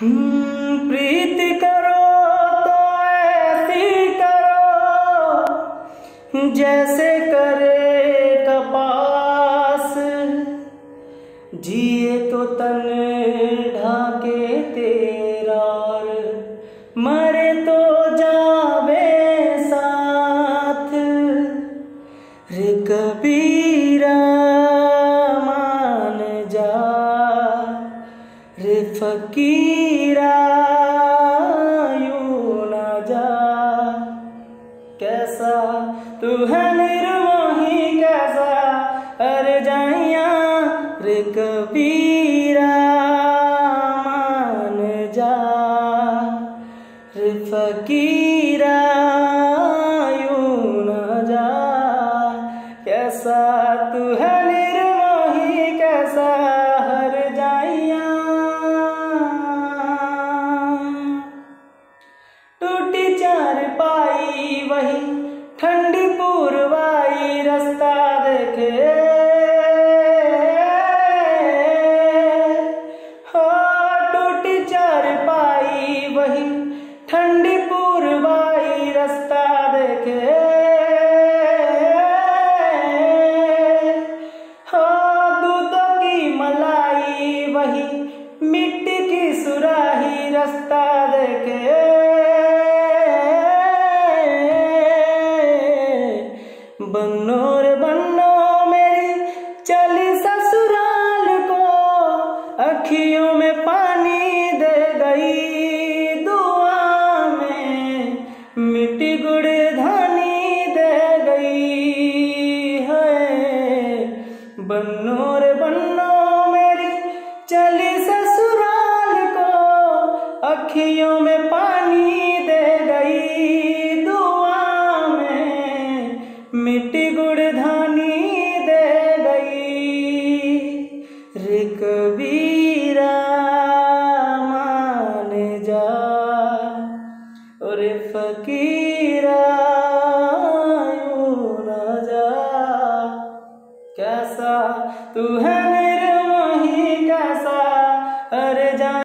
हम्म, प्रीति करो तो ऐसी करो जैसे करे कपास। जिए तो तन ढाके तेरा मरे तो जावे साथ। रे कबीरा फकीरा यूँ जा। कैसा? तू है निर्मोही, कैसा? अरे जाइया रे कबीरा मान जा। रे फकीरा टूटी पाई वही ठंडी पूर्वाई रास्ता देखे। हो की मलाई वही मिट्टी की सुराही रास्ता देखे। बन्नो रे बन्नो मेरी चली ससुराल को अखियों अखियों में पानी दे गई दुआ में, मिट्टी गुड़ धानी दे गई। रे कबीरा मान जा रे फकीरा कैसा तू है